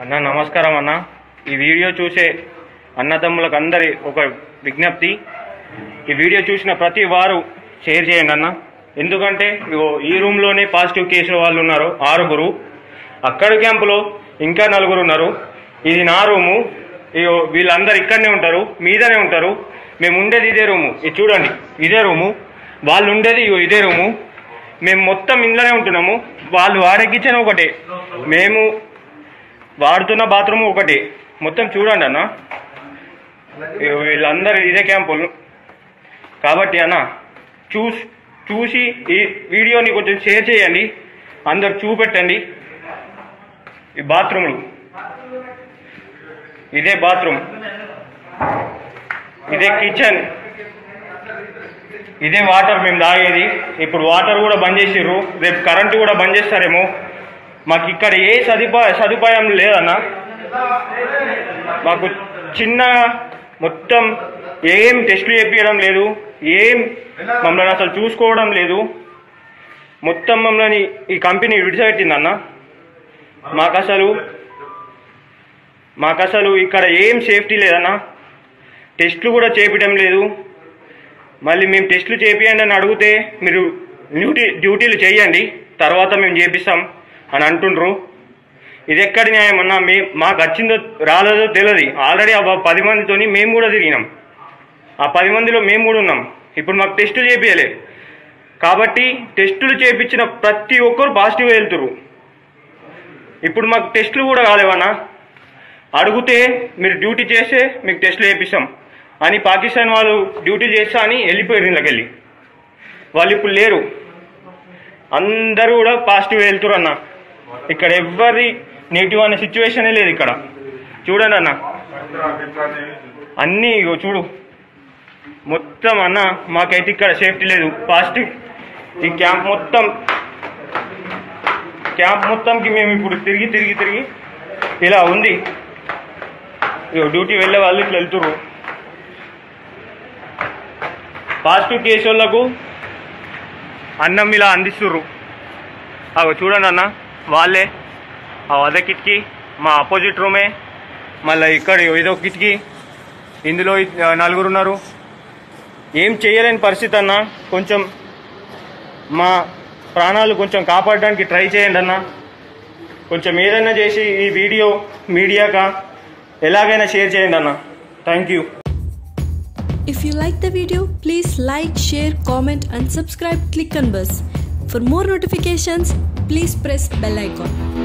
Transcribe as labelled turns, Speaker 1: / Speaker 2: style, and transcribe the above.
Speaker 1: అన్న నమస్కారం అన్న. ఈ వీడియో చూసే అన్నదమ్ములకు అందరి ఒక విజ్ఞప్తి. ఈ వీడియో చూసిన ప్రతి వారు షేర్ చేయండి అన్న. ఎందుకంటే ఇగో ఈ రూమ్లోనే పాజిటివ్ కేసుల వాళ్ళు ఉన్నారు. ఆరుగురు. అక్కడ క్యాంపులో ఇంకా నలుగురు ఉన్నారు. ఇది నా రూము. ఇగో వీళ్ళందరూ ఇక్కడనే ఉంటారు. మీదనే ఉంటారు. మేము ఉండేది ఇదే రూము. ఇది చూడండి. ఇదే రూము. వాళ్ళు ఉండేది ఇగో ఇదే రూము. మేము మొత్తం ఇంట్లోనే ఉంటున్నాము. వాళ్ళు వాడే కిచెన్ ఒకటే. మేము వాడుతున్న బాత్రూమ్ ఒకటి. మొత్తం చూడండి అన్న. వీళ్ళందరూ ఇదే క్యాంపులు. కాబట్టి అన్న చూసి చూసి ఈ వీడియోని కొంచెం షేర్ చేయండి. అందరు చూపెట్టండి. ఈ బాత్రూమ్లు. ఇదే బాత్రూమ్. ఇదే కిచెన్. ఇదే వాటర్ మేము తాగేది. ఇప్పుడు వాటర్ కూడా బంద్ చేసిర్రు. రేపు కరెంటు కూడా బంద్ చేస్తారేమో. మాకు ఇక్కడ ఏ సదుపాయ సదుపాయం లేదన్న మాకు చిన్న మొత్తం ఏం టెస్టులు చేపించడం లేదు ఏం మమ్మల్ని అసలు చూసుకోవడం లేదు. మొత్తం మమ్మల్ని ఈ కంపెనీ విడిచిపెట్టిందన్న. మాకు అసలు మాకు అసలు ఇక్కడ ఏం సేఫ్టీ లేదన్న. టెస్టులు కూడా చేపించడం లేదు. మళ్ళీ మేము టెస్టులు చేపియండి అని అడిగితే మీరు డ్యూటీ డ్యూటీలు చేయండి తర్వాత మేము చేపిస్తాం. అని అంటుండ్రు. ఇది ఎక్కడి న్యాయం అన్నా మే మాకు వచ్చిందో రాలేదో తెలియదు ఆల్రెడీ ఆ పది మందితోని మేము కూడా తిరిగినాం. ఆ పది మందిలో మేము కూడా ఉన్నాం. ఇప్పుడు మాకు టెస్టులు చేపించలే కాబట్టి టెస్టులు చేపించిన ప్రతి ఒక్కరు పాజిటివ్ వెళ్తురు ఇప్పుడు మాకు టెస్టులు కూడా కాలేవన్నా అడిగితే మీరు డ్యూటీ చేస్తే మీకు టెస్టులు చేపిస్తాం. అని పాకిస్తాన్ వాళ్ళు డ్యూటీ చేస్తా అని వెళ్ళిపోయారు ఇళ్ళకి వెళ్ళి. వాళ్ళు ఇప్పుడు లేరు. అందరూ కూడా పాజిటివ్ వెళ్తురు అన్న. ఇక్కడ ఎవరి నెగిటివ్ అనే సిచ్యువేషనే లేదు ఇక్కడ. చూడండి అన్న. అన్నీ ఇగో చూడు. మొత్తం అన్న మాకైతే ఇక్కడ సేఫ్టీ లేదు. పాజిటివ్ ఈ క్యాంప్ మొత్తం క్యాంప్ మొత్తంకి మేము ఇప్పుడు తిరిగి తిరిగి తిరిగి ఇలా ఉంది. ఇగో డ్యూటీ వెళ్ళే వాళ్ళు ఇట్లా వెళ్తురు పాజిటివ్ కేసు వాళ్ళకు అన్నం ఇలా అందిస్తుర్రు. అగో చూడండి అన్న. వాళ్ళే. ఆ అదే కిటికీ మా అపోజిట్ రూమే మళ్ళీ ఇక్కడ ఏదో కిటికీ. ఇందులో నలుగురు ఉన్నారు. ఏం చేయలేని పరిస్థితి అన్న. కొంచెం మా ప్రాణాలు కొంచెం కాపాడడానికి ట్రై చేయండి అన్న. కొంచెం ఏదైనా చేసి ఈ వీడియో మీడియాగా ఎలాగైనా షేర్ చేయండి అన్న. Thank you
Speaker 2: if you like the video please like share comment and subscribe click and bus for more notifications please press bell icon.